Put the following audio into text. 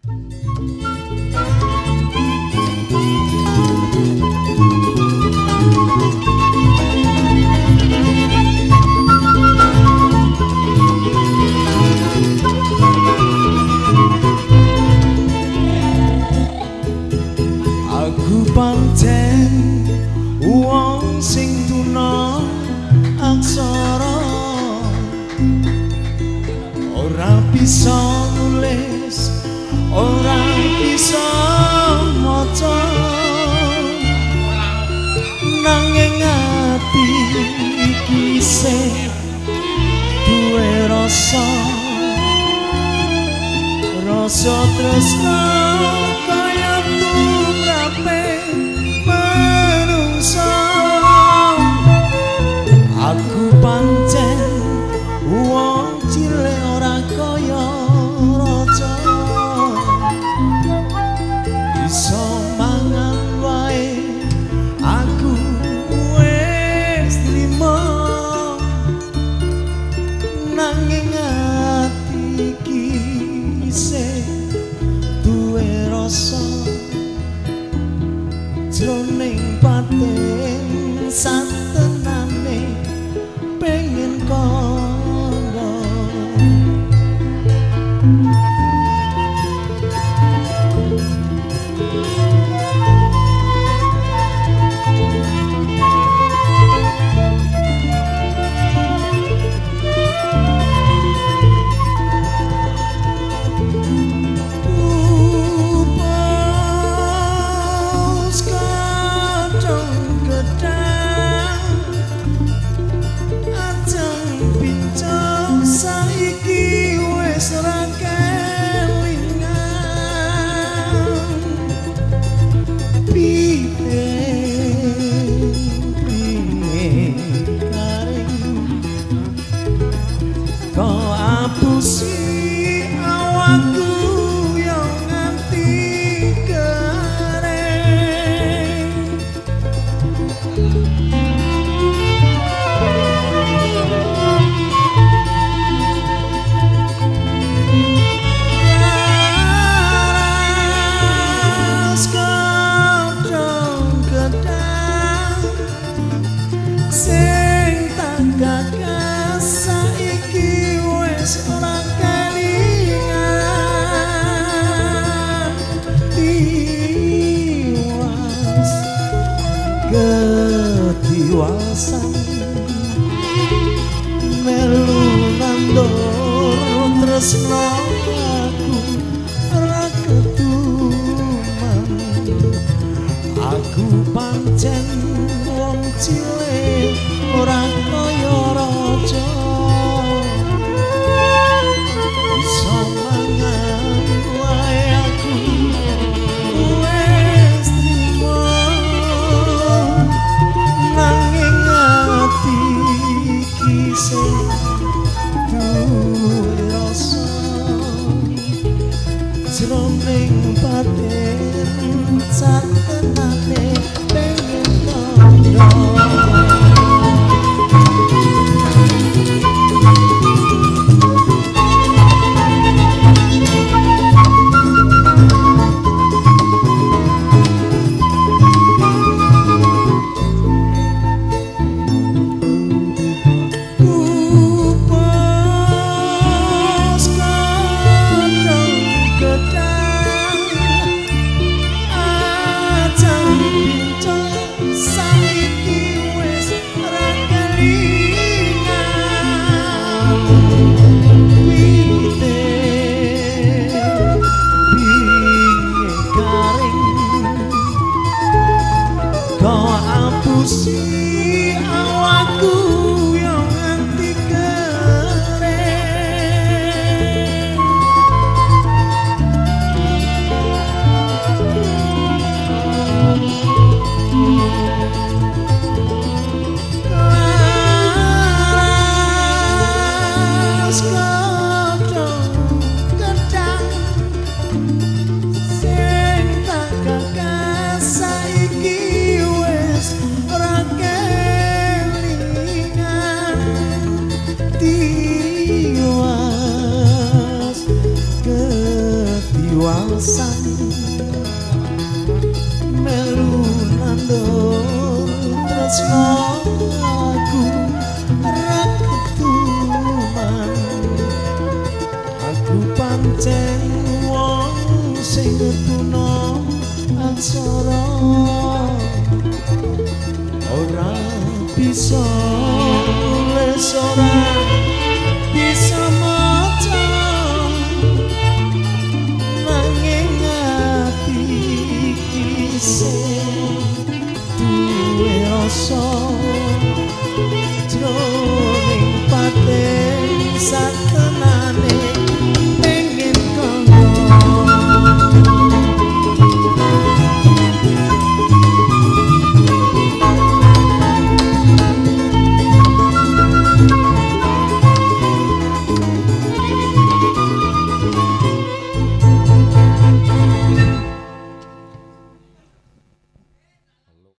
Aku pancen wong sing tuna aksara. Ora Bisa nulis ora bisa maca. Nanging ati iki sing duwe rasa. Rasa tresna So manampai aku wes limo nanging ati iki se duwe rasa possível. Alasan melu nandur tresno aku ra ketuman aku pancen wong sing ngetuna aksara ora bisa nulis ora